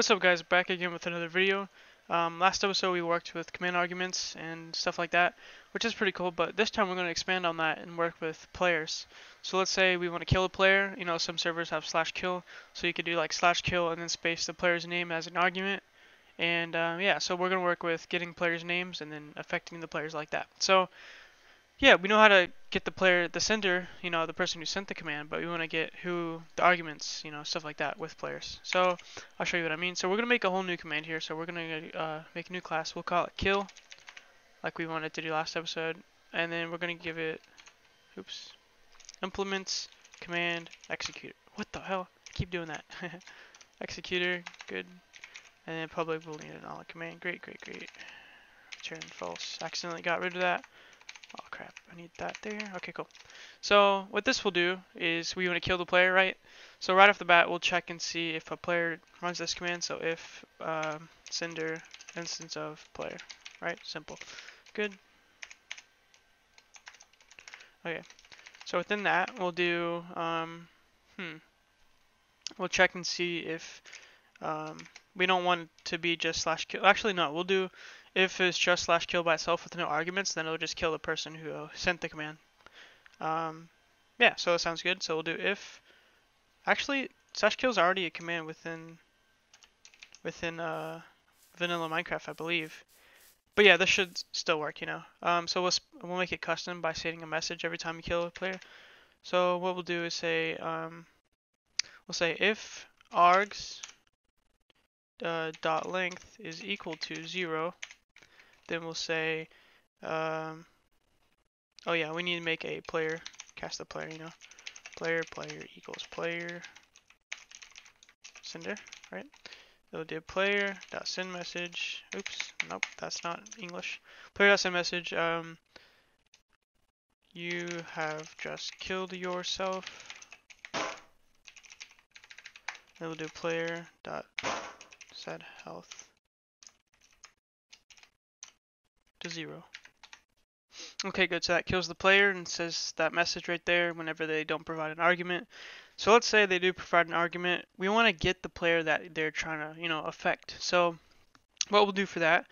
what's up guys, back again with another video. Um, last episode we worked with command arguments and stuff like that, which is pretty cool, but this time we're going to expand on that and work with players. So let's say we want to kill a player, you know some servers have slash kill, so you could do like slash kill and then space the player's name as an argument. And uh, yeah, so we're going to work with getting players' names and then affecting the players like that. So yeah, we know how to get the player, the sender, you know, the person who sent the command, but we want to get who, the arguments, you know, stuff like that with players. So I'll show you what I mean. So we're going to make a whole new command here. So we're going to uh, make a new class. We'll call it kill, like we wanted to do last episode. And then we're going to give it, oops, implements, command, executor. What the hell? I keep doing that. executor, good. And then public boolean and all command. Great, great, great. Return false. Accidentally got rid of that. Oh crap, I need that there. Okay, cool. So what this will do is we want to kill the player, right? So right off the bat, we'll check and see if a player runs this command. So if um, sender instance of player, right? Simple. Good. Okay. So within that, we'll do, um, hmm, we'll check and see if um, we don't want to be just slash kill. Actually, no, we'll do if it's just slash kill by itself with no arguments, then it'll just kill the person who uh, sent the command. Um, yeah, so that sounds good. So we'll do if. Actually, slash kill is already a command within within uh, vanilla Minecraft, I believe. But yeah, this should still work, you know. Um, so we'll we'll make it custom by setting a message every time you kill a player. So what we'll do is say um, we'll say if args uh, dot length is equal to zero then we'll say, um, oh yeah, we need to make a player, cast the player, you know, player, player equals player, sender, right? It'll do player dot send message. Oops, nope, that's not English. Player dot send message. Um, you have just killed yourself. It'll do player dot set health to zero. Okay, good. So that kills the player and says that message right there whenever they don't provide an argument. So let's say they do provide an argument. We want to get the player that they're trying to, you know, affect. So what we'll do for that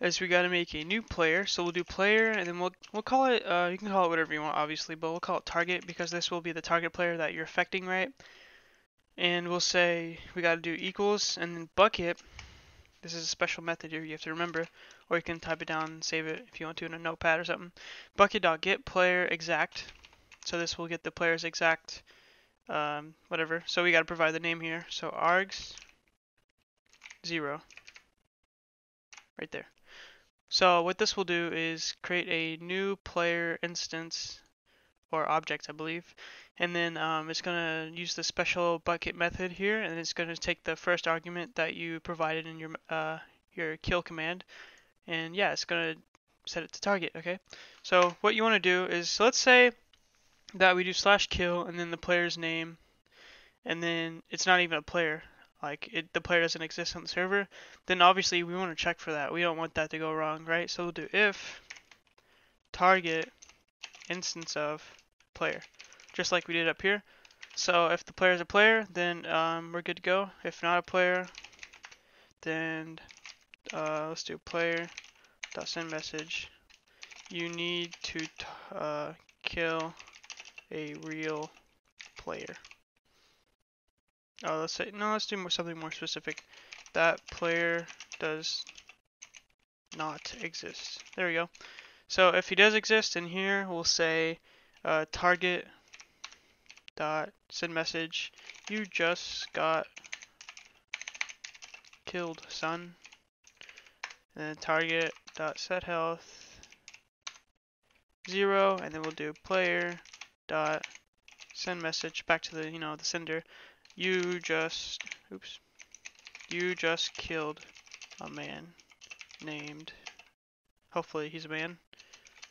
is we got to make a new player. So we'll do player and then we'll we'll call it uh, you can call it whatever you want obviously, but we'll call it target because this will be the target player that you're affecting, right? And we'll say we got to do equals and then Bukkit this is a special method here you have to remember, or you can type it down and save it if you want to in a notepad or something. Bukkit.get player exact. So this will get the player's exact um, whatever. So we got to provide the name here. So args 0 right there. So what this will do is create a new player instance or object, I believe. And then um, it's going to use the special Bukkit method here, and it's going to take the first argument that you provided in your uh, your kill command, and yeah, it's going to set it to target. Okay. So what you want to do is, so let's say that we do slash kill and then the player's name, and then it's not even a player. Like it, the player doesn't exist on the server. Then obviously we want to check for that. We don't want that to go wrong, right? So we'll do if target instance of player, just like we did up here. So if the player is a player, then um, we're good to go. If not a player, then uh, let's do player dot send message. You need to uh, kill a real player. Oh, let's say no. Let's do more, something more specific. That player does not exist. There we go. So if he does exist in here, we'll say uh, target dot send message. You just got killed, son. And then target dot set health zero, and then we'll do player dot send message back to the you know the sender. You just oops. You just killed a man named. Hopefully he's a man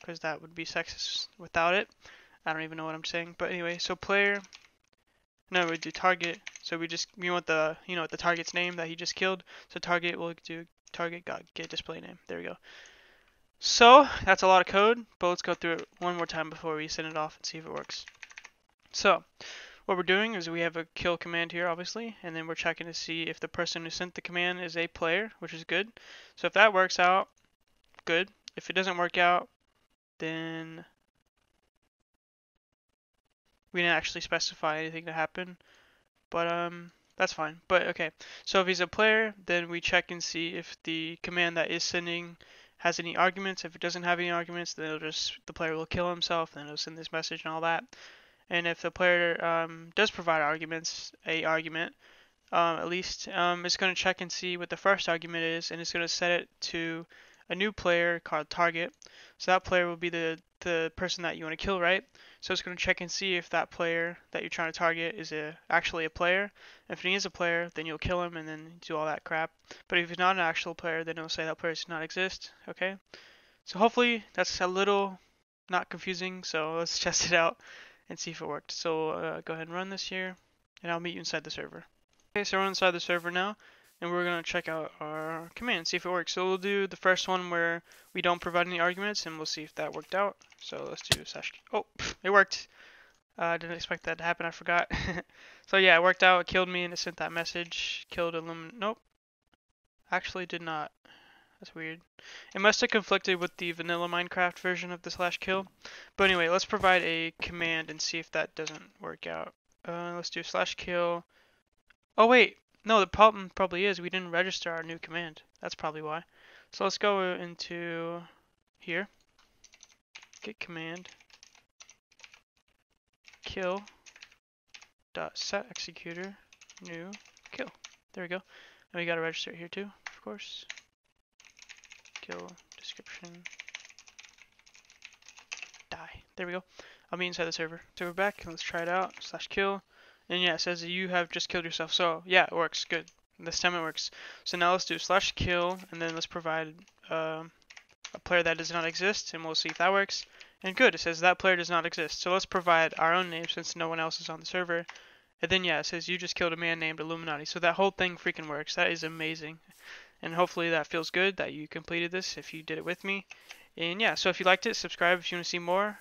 because that would be sexist without it. I don't even know what I'm saying, but anyway, so player, no, we do target, so we just, we want the, you know, the target's name that he just killed, so target, we'll do target got get display name, there we go. So, that's a lot of code, but let's go through it one more time before we send it off and see if it works. So, what we're doing is we have a kill command here, obviously, and then we're checking to see if the person who sent the command is a player, which is good. So if that works out, good. If it doesn't work out, then we didn't actually specify anything to happen, but um, that's fine. But okay, so if he's a player, then we check and see if the command that is sending has any arguments. If it doesn't have any arguments, then it'll just the player will kill himself, and it'll send this message and all that. And if the player um, does provide arguments, a argument, um, at least, um, it's going to check and see what the first argument is, and it's going to set it to a new player called target. So that player will be the the person that you want to kill, right? So it's going to check and see if that player that you're trying to target is a, actually a player. If he is a player, then you'll kill him and then do all that crap. But if he's not an actual player, then it'll say that player does not exist. Okay. So hopefully that's a little not confusing. So let's test it out and see if it worked. So uh, go ahead and run this here, and I'll meet you inside the server. Okay, so we're inside the server now and we're going to check out our command, see if it works. So we'll do the first one where we don't provide any arguments, and we'll see if that worked out. So let's do slash, oh, it worked. Uh, I uh, didn't expect that to happen, I forgot. so yeah, it worked out, it killed me, and it sent that message, killed Illum, nope. Actually did not. That's weird. It must have conflicted with the vanilla Minecraft version of the slash kill. But anyway, let's provide a command and see if that doesn't work out. Uh, let's do slash kill. Oh wait, no, the problem probably is we didn't register our new command. That's probably why. So let's go into here, git command, kill dot set executor new kill. There we go. And we got to register it here too, of course. Kill description die. There we go. I'll be inside the server. So we're back. Let's try it out. Slash kill. And yeah, it says that you have just killed yourself. So yeah, it works. Good. This time it works. So now let's do slash kill, and then let's provide uh, a player that does not exist, and we'll see if that works. And good, it says that player does not exist. So let's provide our own name since no one else is on the server. And then yeah, it says you just killed a man named Illuminati. So that whole thing freaking works. That is amazing. And hopefully that feels good that you completed this if you did it with me. And yeah, so if you liked it, subscribe if you want to see more.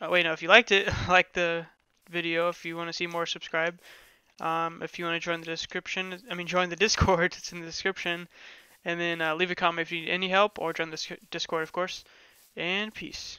Oh, wait, no, if you liked it, like the video if you want to see more subscribe. Um, if you want to join the description I mean join the discord it's in the description. And then uh, leave a comment if you need any help or join the discord of course. And peace